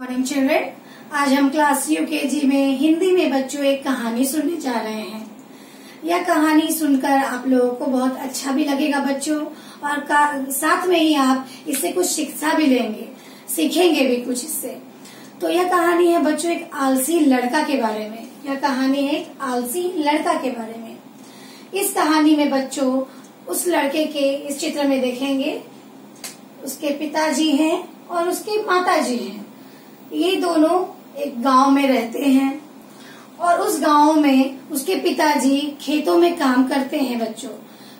Morning children आज हम class you के जी में हिंदी में बच्चों एक कहानी सुनने जा रहे हैं। यह कहानी सुनकर आप लोगों को बहुत अच्छा भी लगेगा बच्चों, और साथ में ही आप इससे कुछ शिक्षा भी लेंगे, सीखेंगे भी कुछ इससे। तो यह कहानी है बच्चों एक आलसी लड़का के बारे में। यह कहानी है एक आलसी लड़का के बारे में। इस कहानी में बच्चों उस लड़के के इस चित्र में देखेंगे, उसके पिताजी हैं और उसकी माता जी हैं। ये दोनों एक गाँव में रहते हैं और उस गाँव में उसके पिताजी खेतों में काम करते हैं बच्चों।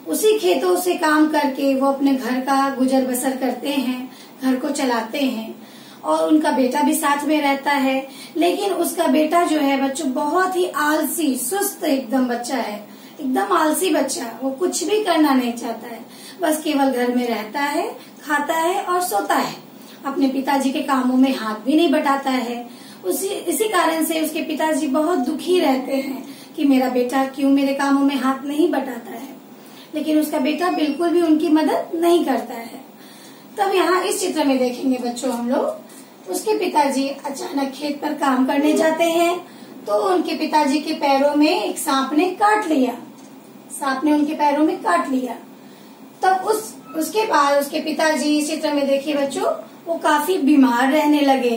उसी खेतों से काम करके वो अपने घर का गुजर बसर करते हैं, घर को चलाते हैं और उनका बेटा भी साथ में रहता है। लेकिन उसका बेटा जो है बच्चों, बहुत ही आलसी, सुस्त एकदम बच्चा है। एकदम आलसी बच्चा, वो कुछ भी करना नहीं चाहता है। बस केवल घर में रहता है, खाता है और सोता है। अपने पिताजी के कामों में हाथ भी नहीं बटाता है। उसी, इसी कारण से उसके पिताजी बहुत दुखी रहते हैं कि मेरा बेटा क्यों मेरे कामों में हाथ नहीं बटाता है। लेकिन उसका बेटा बिल्कुल भी उनकी मदद नहीं करता है। तब यहाँ इस चित्र में देखेंगे बच्चों हम लोग। उसके पिताजी अचानक खेत पर काम करने जाते हैं तो उनके पिताजी के पैरों में एक सांप ने काट लिया। सांप ने उनके पैरों में काट लिया। तब उस, उसके बाद, उसके पिताजी इस चित्र में देखिए बच्चों वो काफ़ी बीमार रहने लगे।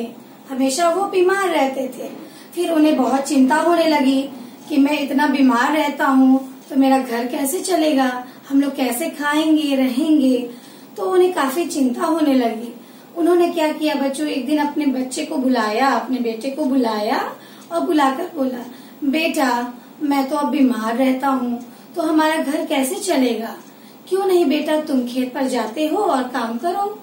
हमेशा वो बीमार रहते थे। फिर उन्हें बहुत चिंता होने लगी कि मैं इतना बीमार रहता हूँ तो मेरा घर कैसे चलेगा? हम लोग कैसे खाएँगे, रहेंगे? तो उन्हें काफ़ी चिंता होने लगी। उन्होंने क्या किया, बच्चों, एक दिन अपने बच्चे को बुलाया, अपने बेटे को बुलाया और बुलाकर बोला, बेटा, मैं तो अब बीमार रहता हूँ तो हमारा घर कैसे चलेगा? क्यों नहीं बेटा, तुम खेत पर जाते हो और काम करो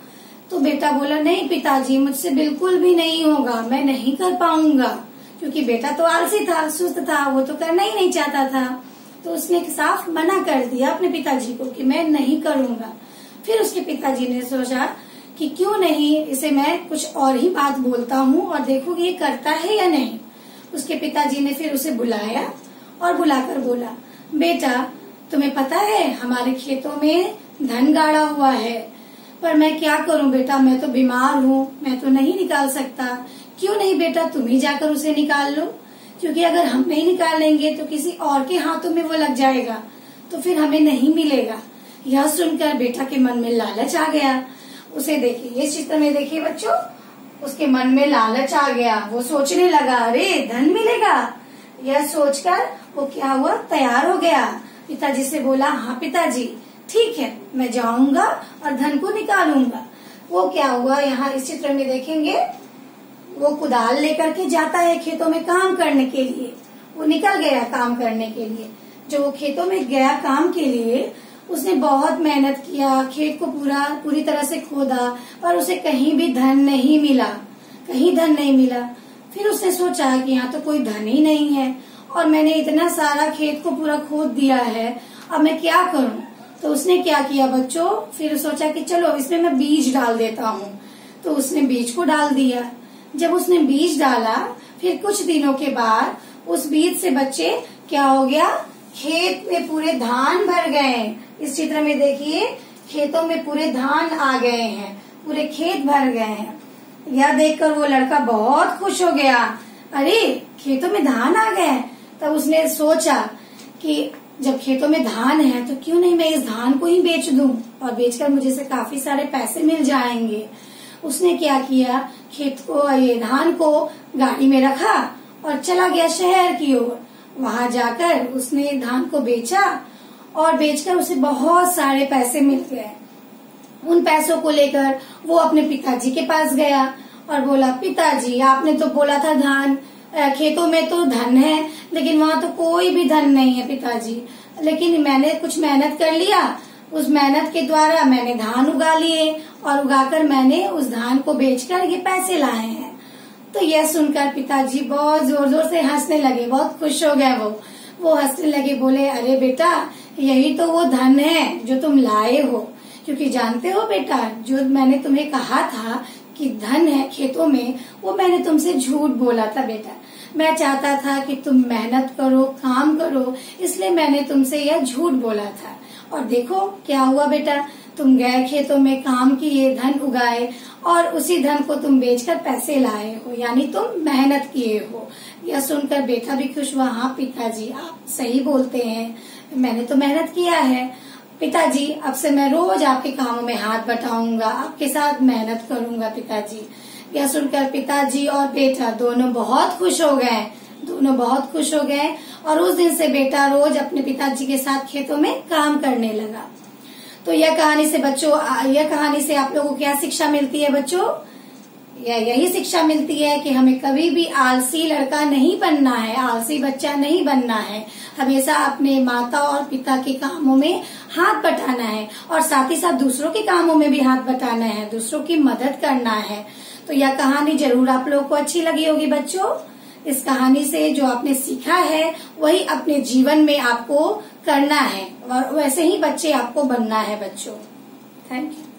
तो बेटा बोला, नहीं पिताजी, मुझसे बिल्कुल भी नहीं होगा, मैं नहीं कर पाऊँगा। क्योंकि बेटा तो आलसी था, सुस्त था, वो तो करना ही नहीं चाहता था। तो उसने साफ़ मना कर दिया अपने पिताजी को कि मैं नहीं करूँगा। फिर उसके पिताजी ने सोचा कि क्यों नहीं, इसे मैं कुछ और ही बात बोलता हूँ और देखो ये करता है या नहीं। उसके पिताजी ने फिर उसे बुलाया और बुलाकर बोला, बेटा, तुम्हें पता है, हमारे खेतों में धन गाड़ा हुआ है। पर मैं क्या करूँ बेटा? मैं तो बीमार हूँ, मैं तो नहीं निकाल सकता। क्यों नहीं बेटा? तुम ही जाकर उसे निकाल लो। क्योंकि अगर हम नहीं निकालेंगे तो किसी और के हाथों में वो लग जाएगा तो फिर हमें नहीं मिलेगा। यह सुनकर बेटा के मन में लालच आ गया। उसे देखिए, इस चित्र में देखिए बच्चों, उसके मन में लालच आ गया। वो सोचने लगा, अरे, धन मिलेगा? यह सोचकर वो क्या हुआ? तैयार हो गया। पिताजी से बोला हाँ पिताजी। ठीक है, मैं जाऊँगा और धन को निकालूँगा। वो क्या हुआ, यहाँ इस चित्र में देखेंगे। वो कुदाल लेकर के जाता है खेतों में काम करने के लिए। वो निकल गया काम करने के लिए। जो वो खेतों में गया काम के लिए, उसने बहुत मेहनत किया, खेत को पूरा, पूरी तरह से खोदा पर उसे कहीं भी धन नहीं मिला। कहीं धन नहीं मिला। फिर उसने सोचा कि यहाँ तो कोई धन ही नहीं है और मैंने इतना सारा खेत को पूरा खोद दिया है, अब मैं क्या करूँ? तो उसने क्या किया बच्चों? फिर सोचा कि चलो, इसमें मैं बीज डाल देता हूँ। तो उसने बीज को डाल दिया। जब उसने बीज डाला, फिर कुछ दिनों के बाद उस बीज से बच्चे क्या हो गया? खेत में पूरे धान भर गए। इस चित्र में देखिए, खेतों में पूरे धान आ गए हैं। पूरे खेत भर गए हैं। यह देखकर वो लड़का बहुत खुश हो गया। अरे, खेतों में धान आ गए तब उसने सोचा कि जब खेतों में धान है तो क्यों नहीं मैं इस धान को ही बेच दूँ? और बेचकर मुझे से काफ़ी सारे पैसे मिल जाएँगे। उसने क्या किया? खेत को, ये धान को गाड़ी में रखा और चला गया शहर की ओर। वहाँ जाकर उसने धान को बेचा और बेचकर उसे बहुत सारे पैसे मिल गए। उन पैसों को लेकर वो अपने पिताजी के पास गया और बोला, पिताजी, आपने तो बोला था धान खेतों में तो धन है, लेकिन वहाँ तो कोई भी धन नहीं है पिताजी। लेकिन मैंने कुछ मेहनत कर लिया। उस मेहनत के द्वारा मैंने धान उगा लिए और उगाकर मैंने उस धान को बेचकर ये पैसे लाए हैं। तो यह सुनकर पिताजी बहुत ज़ोर ज़ोर से हंसने लगे, बहुत खुश हो गए वो। वो हंसने लगे, बोले, अरे बेटा, यही तो वो धन है जो तुम लाए हो। क्योंकि जानते हो बेटा, जो मैंने तुम्हें कहा था कि धन है खेतों में, वो मैंने तुमसे झूठ बोला था बेटा। मैं चाहता था कि तुम मेहनत करो, काम करो, इसलिए मैंने तुमसे यह झूठ बोला था। और देखो क्या हुआ बेटा, तुम गए खेतों में, काम किए, धन उगाए, और उसी धन को तुम बेचकर पैसे लाए हो, यानी तुम मेहनत किए हो। यह सुनकर बेटा भी खुश हुआ हाँ पिताजी, आप सही बोलते हैं, मैंने तो मेहनत किया है। पिताजी, अब से मैं रोज आपके कामों में हाथ बटाऊँगा, आपके साथ मेहनत करूँगा पिताजी। यह सुनकर पिताजी और बेटा दोनों बहुत खुश हो गए। दोनों बहुत खुश हो गए और उस दिन से बेटा रोज अपने पिताजी के साथ खेतों में काम करने लगा। तो यह कहानी से बच्चों, यह कहानी से आप लोगों को क्या शिक्षा मिलती है बच्चों? या यही शिक्षा मिलती है कि हमें कभी भी आलसी लड़का नहीं बनना है, आलसी बच्चा नहीं बनना है। हमेशा अपने माता और पिता के कामों में हाथ बटाना है और साथ ही साथ दूसरों के कामों में भी हाथ बटाना है, दूसरों की मदद करना है। तो यह कहानी ज़रूर आप लोगों को अच्छी लगी होगी बच्चों। इस कहानी से जो आपने सीखा है, वही अपने जीवन में आपको करना है और वैसे ही बच्चे आपको बनना है बच्चों। Thank you.